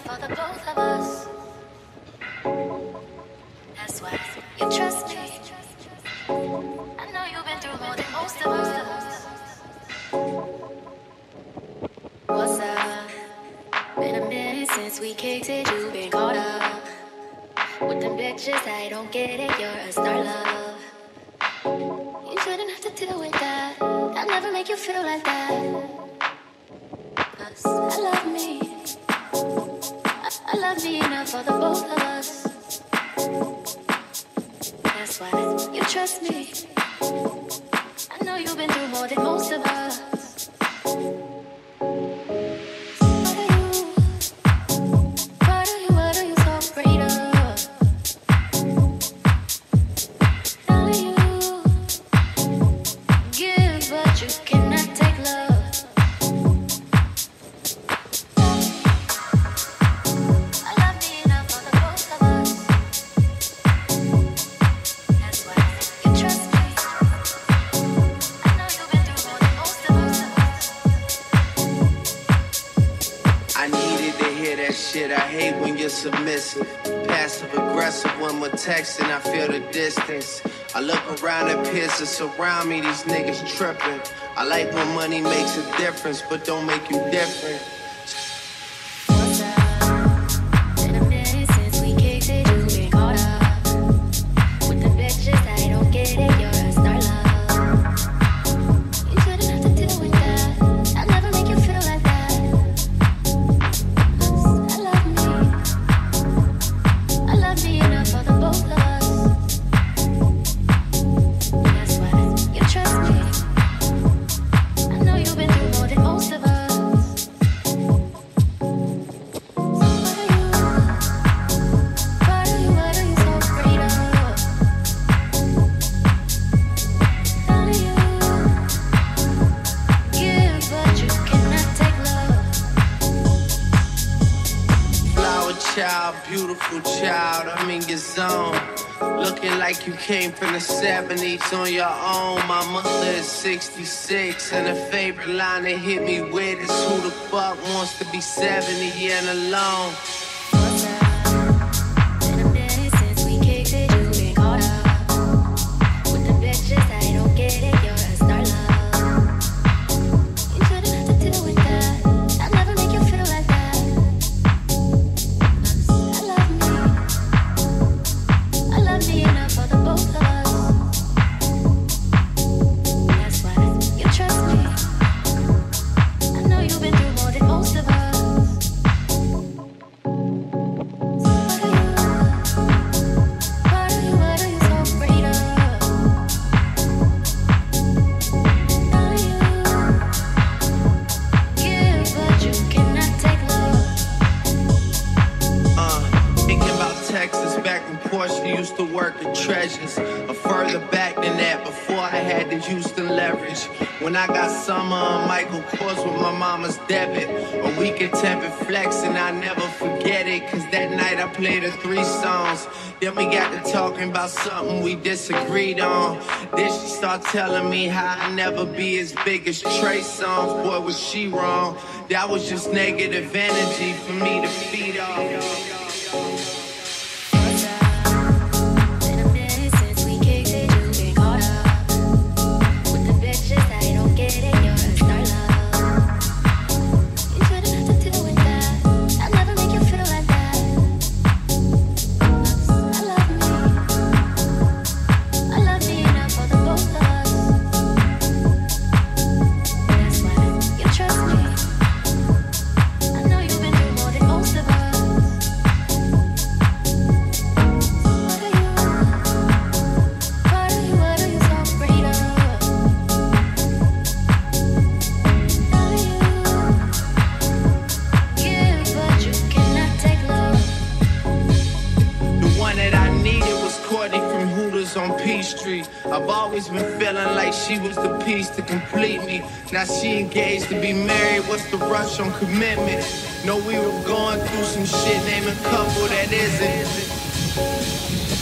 for the both of us. That's why you trust me. I know you've been through more than most of us. What's up? Been a minute since we kicked it. You've been caught up with them bitches. I don't get it. You're a star love. You shouldn't have to deal with that. I'll never make you feel like that. Cause I love me. Love me enough for the both of us. That's why you trust me. I know you've been through more than most of us. Submissive. Passive aggressive when we're texting, I feel the distance. I look around at peers that surround me, these niggas tripping. I like when money makes a difference, but don't make you different. Child, beautiful child, I'm in your zone. Looking like you came from the 70s on your own. My mother is 66, and her favorite line that hit me with is Who the fuck wants to be 70 and alone? To work at Treasures. Or further back than that, before I had to use the leverage. When I got summer on Michael Kors with my mama's debit. A week at Tempest Flex, and I never forget it. Cause that night I played her three songs. Then we got to talking about something we disagreed on. Then she start telling me how I never be as big as Trey Songz. Boy, was she wrong. That was just negative energy for me to feed off. On Peachtree. I've always been feeling like she was the piece to complete me. Now she engaged to be married. What's the rush on commitment? Know we were going through some shit. Name a couple that isn't.